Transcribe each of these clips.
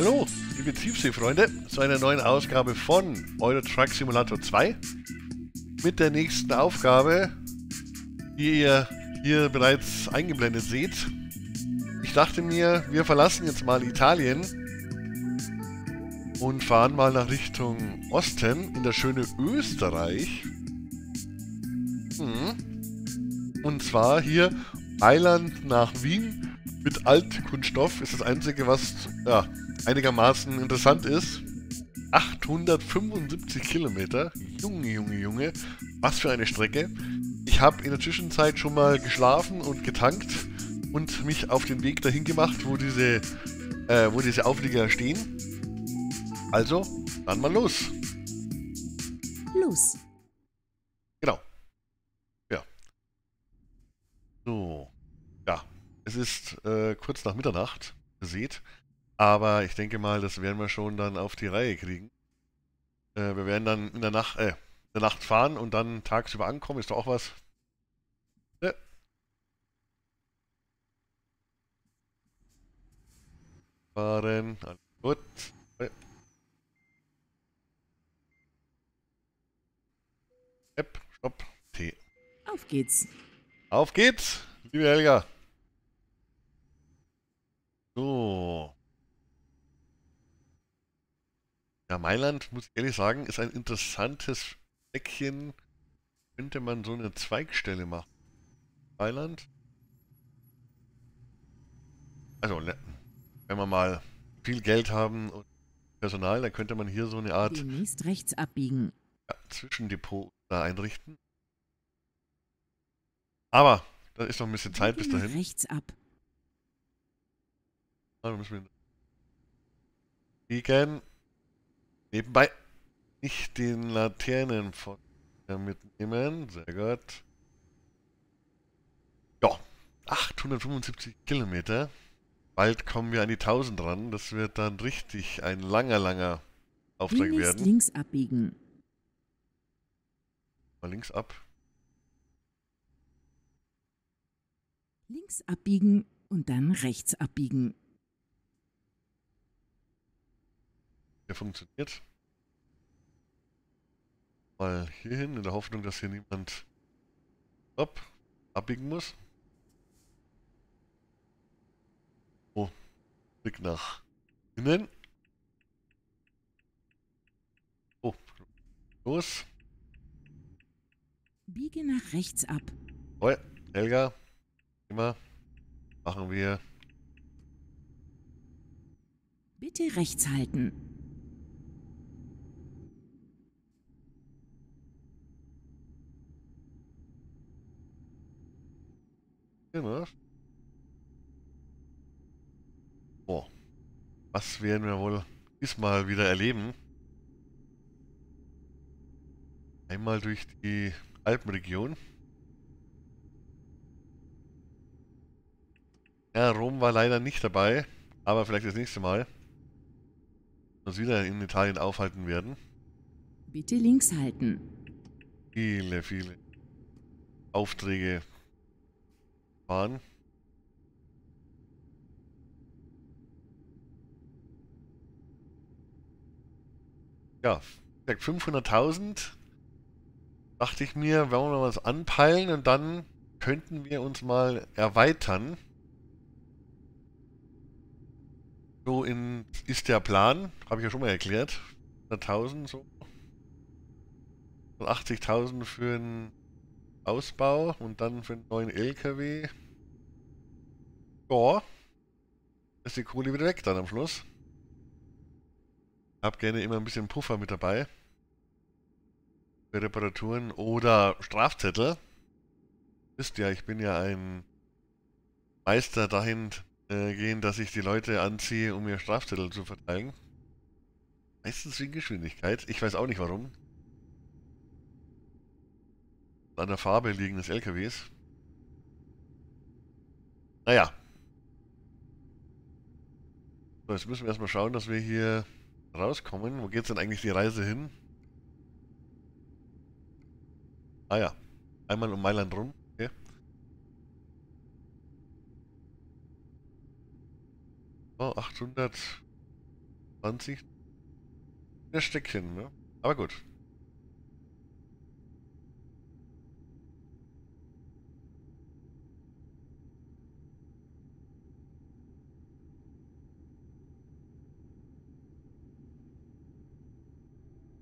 Hallo, liebe Tiefseefreunde, zu einer neuen Ausgabe von Euro Truck Simulator 2 mit der nächsten Aufgabe, die ihr hier bereits eingeblendet seht. Ich dachte mir, wir verlassen jetzt mal Italien und fahren mal nach Richtung Osten in das schöne Österreich. Hm. Und zwar hier Mailand nach Wien mit Altkunststoff ist das einzige, was ja, einigermaßen interessant ist. 875 Kilometer. Junge, Junge, Junge. Was für eine Strecke. Ich habe in der Zwischenzeit schon mal geschlafen und getankt und mich auf den Weg dahin gemacht, wo diese, äh, wo diese Auflieger stehen. Also, dann mal los. Los. Genau. Ja. So. Ja. Es ist äh, kurz nach Mitternacht. Ihr seht. Aber ich denke mal, das werden wir schon dann auf die Reihe kriegen. Äh, wir werden dann in der Nacht, äh, in der Nacht fahren und dann tagsüber ankommen. Ist doch auch was. Ja. Fahren. Alles gut. Ja. App, Stopp, T. Auf geht's. Auf geht's, liebe Helga. Ja, Mailand, muss ich ehrlich sagen, ist ein interessantes Eckchen. Könnte man so eine Zweigstelle machen. Mailand. Also, ne, wenn wir mal viel Geld haben und Personal, dann könnte man hier so eine Art Demnächst rechts abbiegen. ja, Zwischendepot da einrichten. Aber da ist noch ein bisschen Zeit bis dahin. rechts ab. Ah, da müssen wir biegen. Nebenbei nicht den Laternen von mitnehmen. Sehr gut. Ja, 875 Kilometer. Bald kommen wir an die 1000 ran. Das wird dann richtig ein langer, langer Auftrag Demnächst werden. links abbiegen. Mal links ab. Links abbiegen und dann rechts abbiegen. Der funktioniert. Mal hier hin, in der Hoffnung, dass hier niemand hopp, abbiegen muss. Oh, Blick nach innen. Oh, los. Biege nach rechts ab. Oh, Helga, immer machen wir. Bitte rechts halten. Genau. Oh, was werden wir wohl diesmal wieder erleben? Einmal durch die Alpenregion. Ja, Rom war leider nicht dabei, aber vielleicht das nächste Mal uns wieder in Italien aufhalten werden. Bitte links halten. Viele, viele Aufträge fahren. Ja, wie gesagt, 500.000 dachte ich mir, wollen wir was anpeilen und dann könnten wir uns mal erweitern. So in, ist der Plan, habe ich ja schon mal erklärt. 100.000 so. Und 80.000 für einen Ausbau und dann für einen neuen LKW. Ja. Ist die Kohle wieder weg dann am Schluss. Hab gerne immer ein bisschen Puffer mit dabei. Für Reparaturen oder Strafzettel. Wisst ja, ich bin ja ein Meister dahin äh, gehen, dass ich die Leute anziehe, um mir Strafzettel zu verteilen. Meistens wegen Geschwindigkeit. Ich weiß auch nicht warum. An der Farbe liegen des LKWs. Naja. So, jetzt müssen wir erstmal schauen, dass wir hier rauskommen. Wo geht's denn eigentlich die Reise hin? Ah ja. Einmal um Mailand rum. Okay. So, 800. 20. Das Stückchen, ne? Aber gut.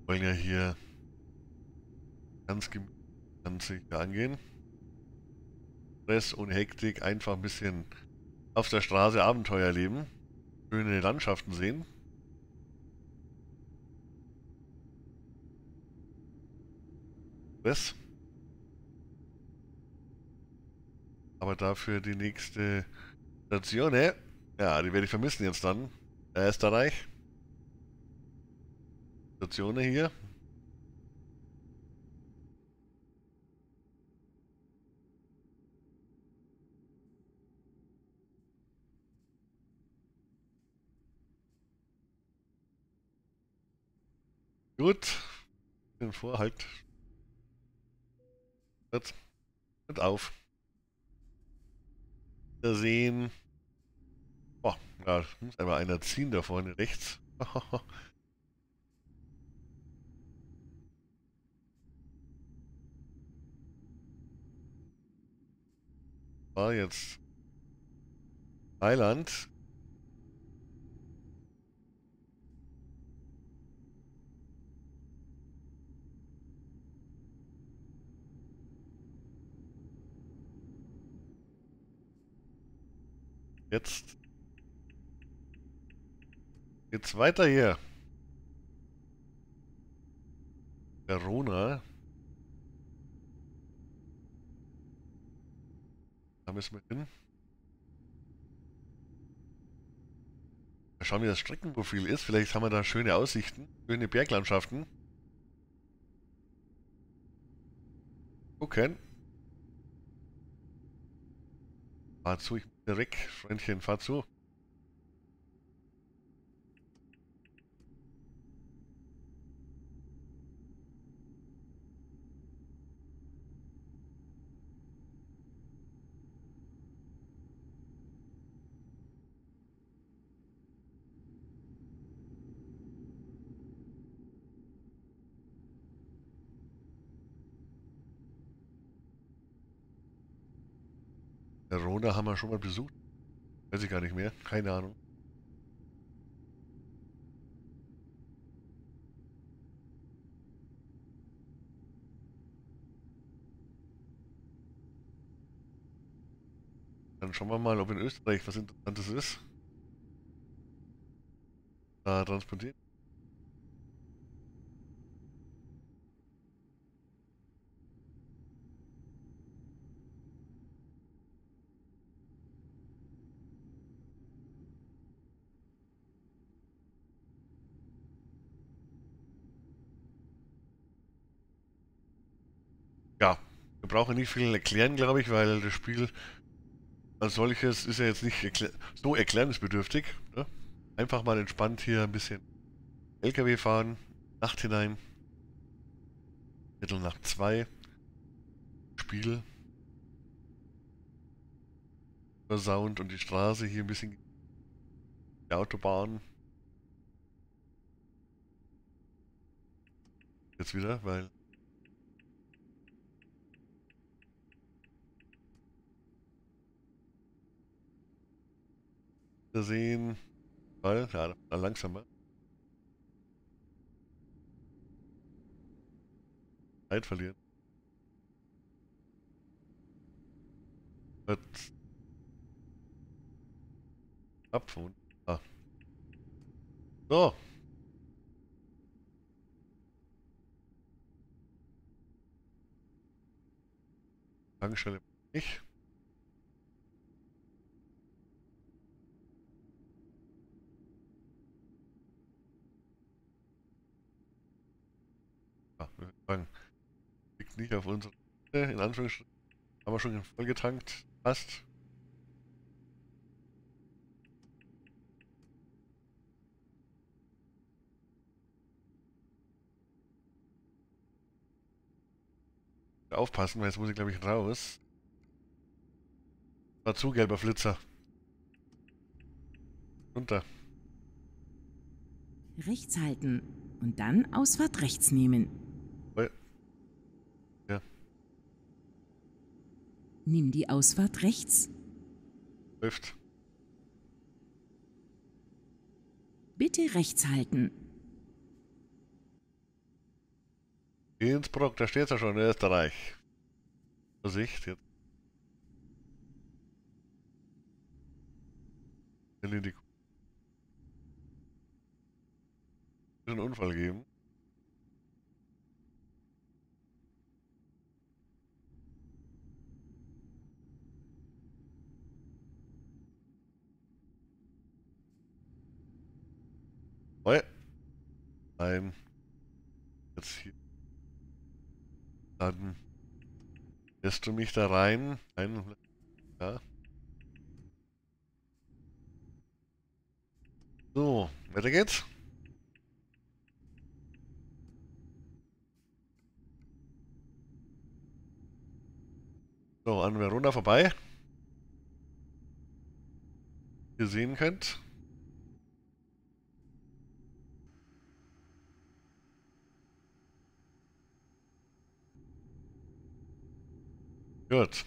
Wollen ja hier ganz gemütlich angehen. Stress und Hektik, einfach ein bisschen auf der Straße Abenteuer leben, schöne Landschaften sehen. Stress. Aber dafür die nächste Station, ne? Ja, die werde ich vermissen jetzt dann. Österreich. Stationen hier. Gut. Den Vorhalt. Hört, hört auf. Wir sehen. Boah, ja, muss einmal einer ziehen da vorne rechts. war jetzt Thailand. Jetzt geht's weiter hier. Verona. Da müssen wir hin. Mal schauen, wie das Streckenprofil ist. Vielleicht haben wir da schöne Aussichten, schöne Berglandschaften. Gucken. Fahr zu, ich muss direkt, Freundchen, fahr zu. Verona haben wir schon mal besucht. Weiß ich gar nicht mehr. Keine Ahnung. Dann schauen wir mal, ob in Österreich was Interessantes ist. Da transportieren. Ja, wir brauchen nicht viel erklären, glaube ich, weil das Spiel als solches ist ja jetzt nicht erklär so erklärensbedürftig. Ne? Einfach mal entspannt hier ein bisschen LKW fahren, Nacht hinein, Viertel nach zwei, Spiel, Sound und die Straße hier ein bisschen die Autobahn. Jetzt wieder, weil sehen. Weil, ja, langsamer. Zeit verlieren. Wird Abfuhren. Ah. So. Tankstelle nicht. Sagen, liegt nicht auf unserer in Anführungsstrichen. Haben wir schon voll getankt. Passt. Aufpassen, weil jetzt muss ich glaube ich raus. War zu gelber Flitzer. Runter. Rechts halten und dann Ausfahrt rechts nehmen. Oi. Ja. Nimm die Ausfahrt rechts. Läuft. Bitte rechts halten. Innsbruck, da steht ja schon, Österreich. Vorsicht, jetzt. Schnell in die Ku- einen Unfall geben. Nein. Jetzt hier. Dann lässt du mich da rein. Ein, ja. So, weiter geht's. So, an Verona vorbei. Ihr sehen könnt. Gut.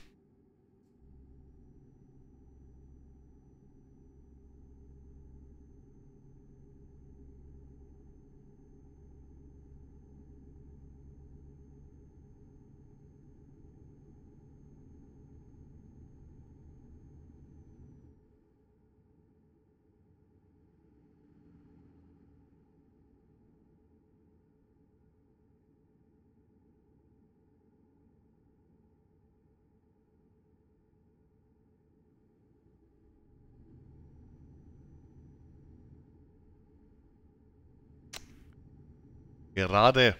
Gerade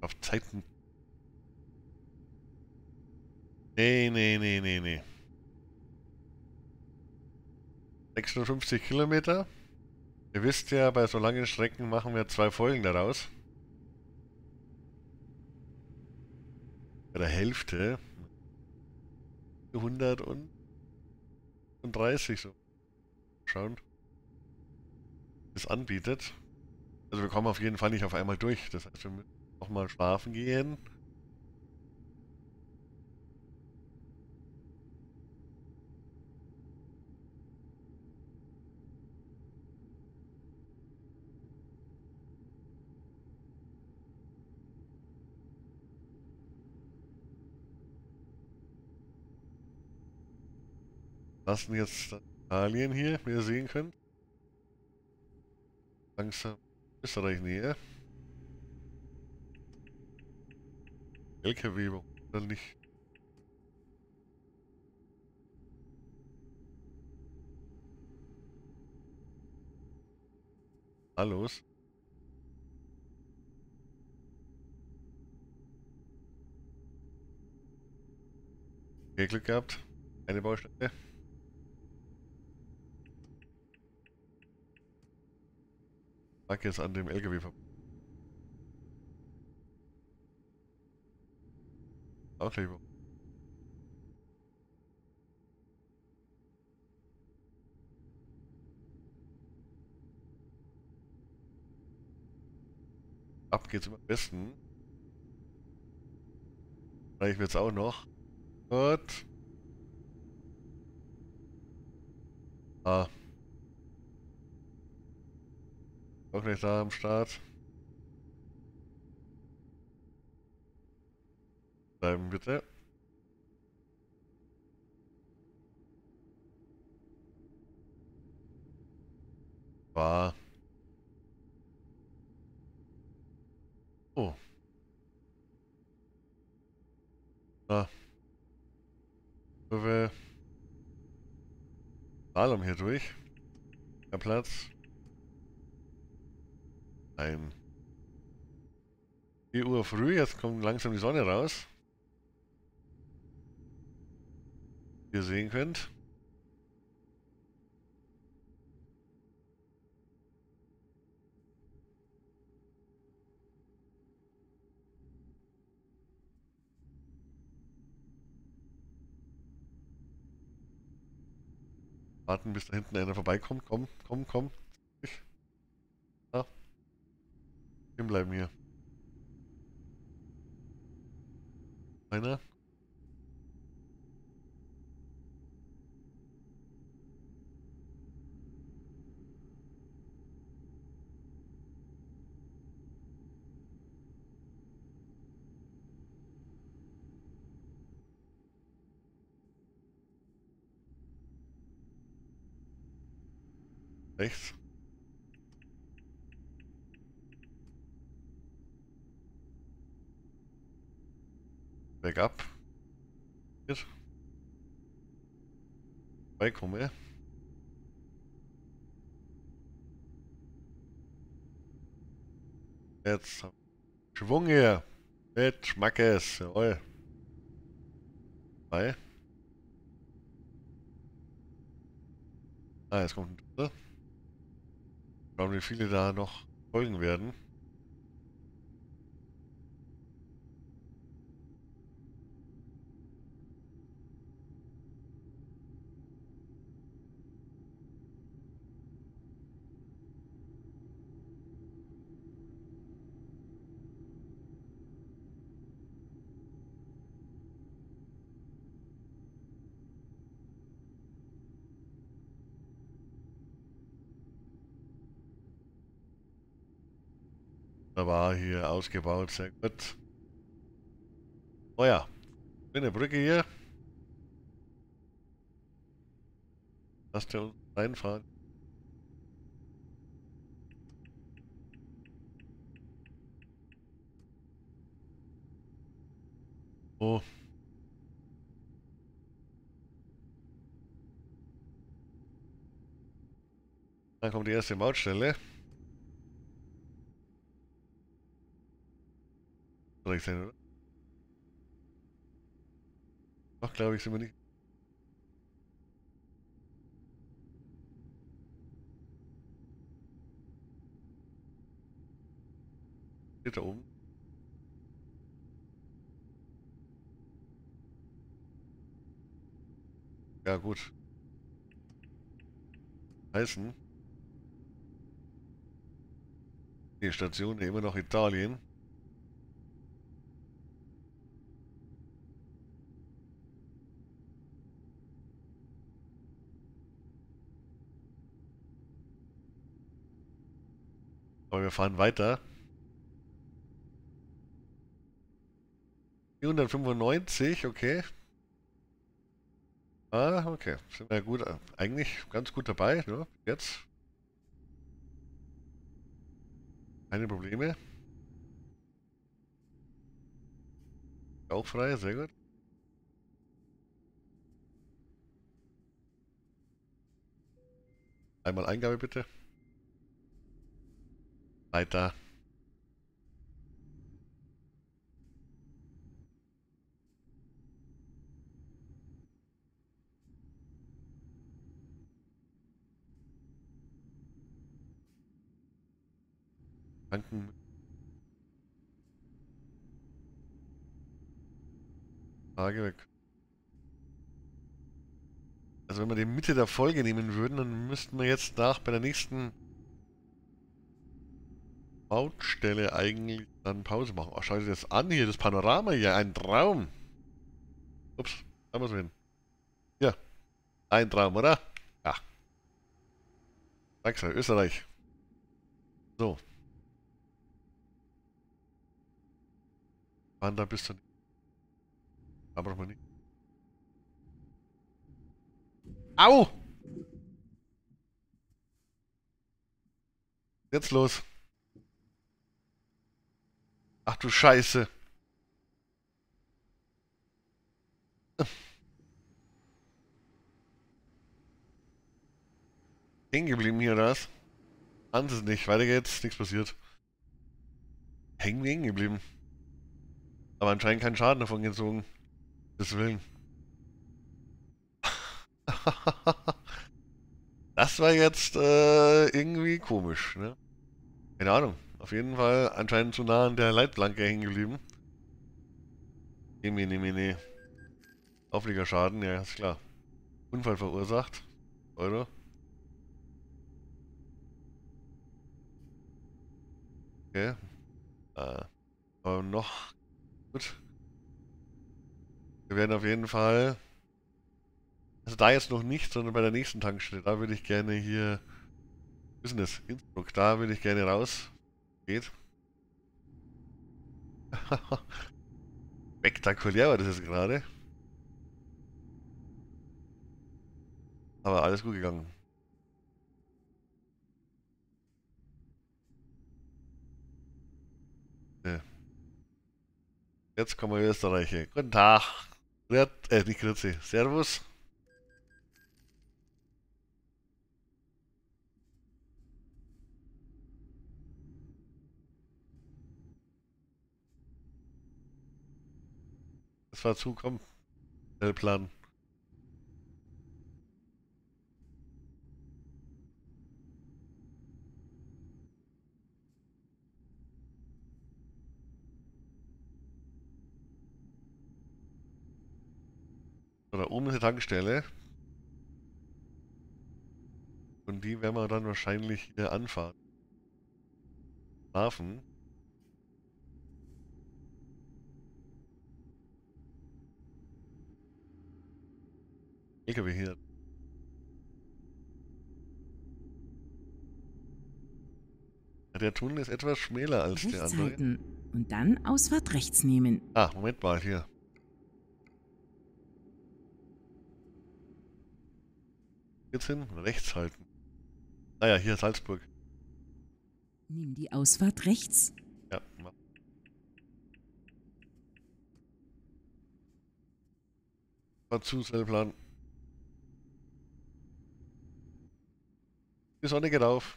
auf Zeiten. Nee, nee, nee, nee, nee. 650 Kilometer. Ihr wisst ja, bei so langen Strecken machen wir zwei Folgen daraus. Bei der Hälfte. 130 so. Schauen. Das anbietet. Also wir kommen auf jeden Fall nicht auf einmal durch. Das heißt, wir müssen nochmal schlafen gehen. Lassen jetzt Italien hier, wie ihr sehen könnt. Langsam Österreich näher. LKW, dann nicht? Hallos. Okay, Glück gehabt. Eine Baustelle. Lag jetzt an dem LKW gleich wo- Ab geht's immer am besten. Vielleicht wird's auch noch. Gut. Ah. Auch gleich da am Start. Bleiben bitte. War. Oh. Da. Slalom hier durch. Der Platz. Ein 4 Uhr früh, jetzt kommt langsam die Sonne raus. Wie ihr sehen könnt. Warten, bis da hinten einer vorbeikommt. Komm, komm, komm. Ich. Da. Stehen bleiben hier. Einer. Rechts. Backup. Hier. Beikomme. Jetzt Schwung hier. Mit Schmackes. Jawohl. Zwei. Ah, jetzt kommt ein dritter. Schauen, wie viele da noch folgen werden. Da war hier ausgebaut, sehr gut. Oh ja, schöne Brücke hier. Lasst ihr uns reinfahren. Oh. Dann kommt die erste Mautstelle. Ich sein, oder? Ach, glaube ich, sind wir nicht. Steht da oben. Ja, gut. Heißen. Die Station immer noch Italien. Aber wir fahren weiter. 495, okay. Ah, okay. Sind wir gut, eigentlich ganz gut dabei, ne? Jetzt. Keine Probleme. Auch frei, sehr gut. Einmal Eingabe bitte. Weiter. Tanken. Frage. Also wenn wir die Mitte der Folge nehmen würden, dann müssten wir jetzt nach bei der nächsten Baustelle eigentlich dann Pause machen. Oh, schau dir das an hier, das Panorama hier, ein Traum. Ups, da muss man hin. Ja, ein Traum, oder? Ja. Sachsen, Österreich. So. Wann da bist du? Aber mal nicht. Au! Jetzt los. Ach du Scheiße. Hängen geblieben hier, oder was? Ahnt es nicht. Weiter geht's. Nichts passiert. Hängen wir hängen geblieben. Aber anscheinend keinen Schaden davon gezogen. Des Willen. das war jetzt äh, irgendwie komisch, ne? Keine Ahnung. Auf jeden Fall anscheinend zu nah an der Leitplanke hängen geblieben. Emine, mine. Aufliegerschaden, ja, ist klar. Unfall verursacht. Euro. Okay. wir noch? Gut. Wir werden auf jeden Fall... Also da jetzt noch nicht, sondern bei der nächsten Tankstelle. Da würde ich gerne hier... Business, Innsbruck. Da würde ich gerne raus. Geht. Spektakulär war das jetzt gerade. Aber alles gut gegangen. Jetzt kommen wir Österreicher. Guten Tag. Äh, nicht Grüezi. Servus. Das war zukommen. Plan. Oder oben ist eine Tankstelle. Und die werden wir dann wahrscheinlich hier anfahren. Hafen. LKW hier. Der Tunnel ist etwas schmäler als der andere. Und dann Ausfahrt rechts nehmen. Ah, Moment mal, hier. Jetzt hin, rechts halten. Ah hier Salzburg. Nimm die Ausfahrt rechts. Ja, mach. Fahr zu, Zellplan. Die Sonne geht auf.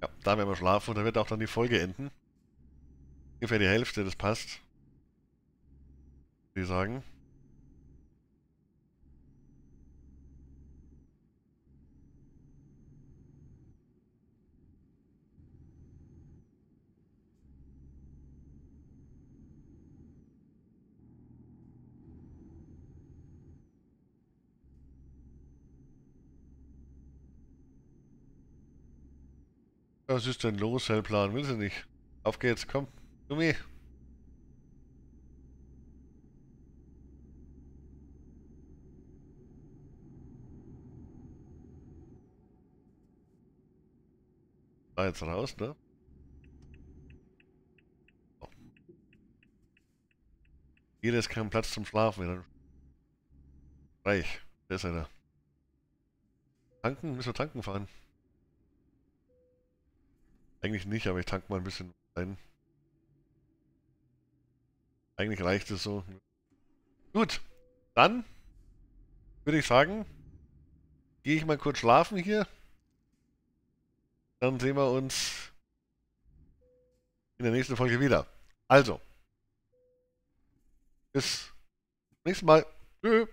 Ja, da werden wir schlafen und da wird auch dann die Folge enden. Ungefähr die Hälfte, das passt. Würde ich sagen. Was ist denn los, Hellplan? Will sie nicht? Auf geht's, komm. Gummi. Da jetzt raus, ne? Oh. Hier ist kein Platz zum Schlafen. Reich. Wer ist einer? Tanken? Müssen wir tanken fahren? Eigentlich nicht, aber ich tank mal ein bisschen ein. Eigentlich reicht es so. Gut, dann würde ich sagen, gehe ich mal kurz schlafen hier. Dann sehen wir uns in der nächsten Folge wieder. Also, bis nächstes Mal. Tschüss.